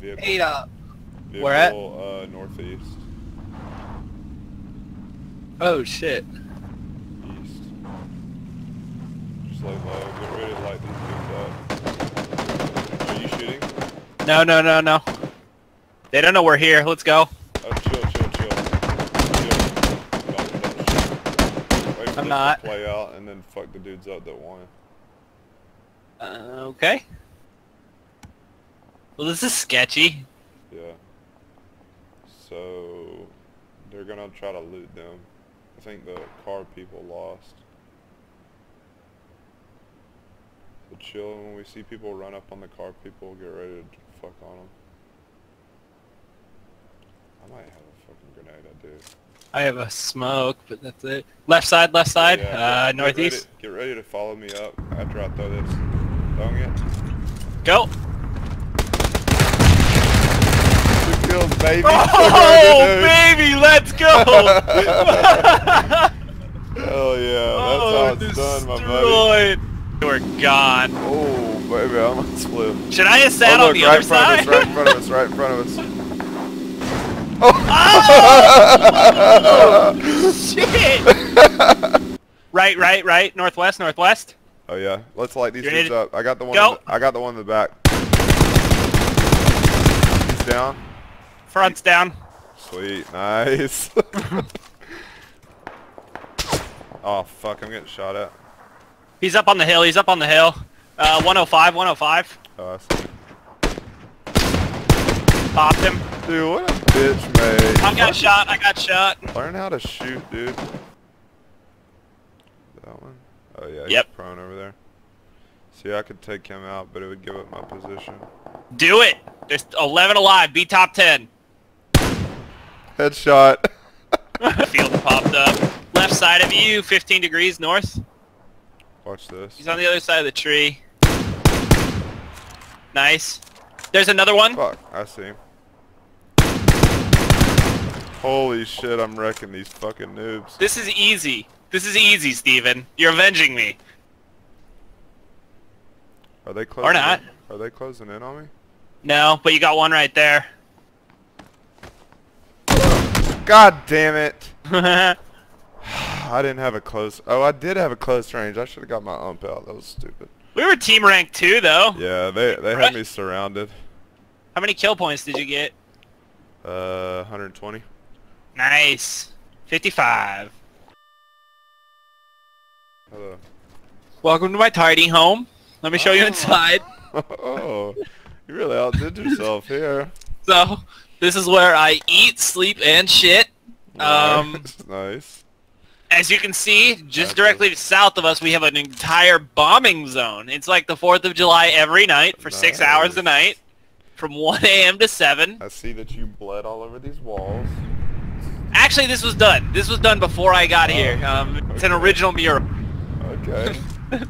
Vehicle, Eight up. vehicle where at? uh, northeast. Oh shit. East. Just lay low. Get ready to light these dudes up. Are you shooting? No, no, no, no. They don't know we're here. Let's go. Oh, chill, chill, chill. Chill. Don't, don't. Wait for I'm not. play out and then fuck the dudes up that won. Uh, okay. Well, this is sketchy. Yeah. So they're gonna try to loot them. I think the car people lost. So chill when we see people run up on the car people, get ready to fuck on them. I might have a fucking grenade, I do. I have a smoke, but that's it. Left side, left side, Yeah, uh, get- get ready- northeast. Get ready, to follow me up after I throw this. Throwing it. Go. Two kills, baby. Oh, baby, let's go. Hell oh, yeah, that's oh, how it's done, my buddy. destroyed. We're gone. Oh, baby, I'm gonna split. Should I have sat oh, on the right other in front side? Of us, right in front of us, right in front of us. Oh! oh Shit! right, right, right. Northwest, northwest. Oh yeah, let's light these dudes up. I got the one. Go. The, I got the one in the back. He's down. Front's down. Sweet, nice. oh fuck, I'm getting shot at. He's up on the hill. He's up on the hill. Uh, 105, 105. Oh, I see. Popped him. Dude, what a bitch, mate. I got shot. I got shot. Learn how to shoot, dude. That one? Oh yeah, he's Yep. prone over there. See, I could take him out, but it would give up my position. Do it. There's 11 alive. Be top 10. Headshot. Field popped up. Left side of you, 15 degrees north. Watch this. He's on the other side of the tree. Nice. There's another one. Fuck, I see him. Holy shit, I'm wrecking these fucking noobs. This is easy. This is easy, Steven. You're avenging me. Are they closing not. In? Are they closing in on me? No, but you got one right there. God damn it. I didn't have a close. Oh, I did have a close range. I should have got my ump out. That was stupid. We were team rank 2, though. Yeah, they they had me surrounded. How many kill points did you get? Uh, 120. Nice. 55. Hello. Welcome to my tidy home. Let me show you Oh. inside. oh, you really outdid yourself here. So, this is where I eat, sleep, and shit. Um, Nice, nice. As you can see, just directly south of us, we have an entire bombing zone. It's like the 4th of July every night for six hours a night, from 1 a.m. to 7. I see that you bled all over these walls. Actually, this was done. This was done before I got here. Um, it's an original mural. Okay.